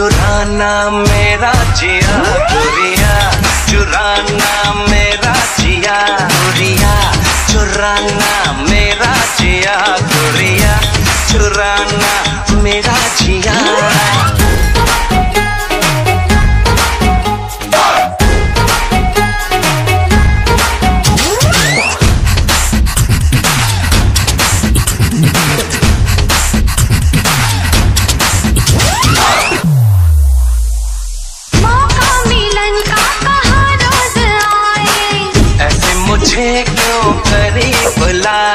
चुराना मेरा जिया गुरिया चुराना मेरा जिया गुरिया चुराना मेरा जिया गुरिया चुराना मेरा जिया। मुझे क्यों करीब लाए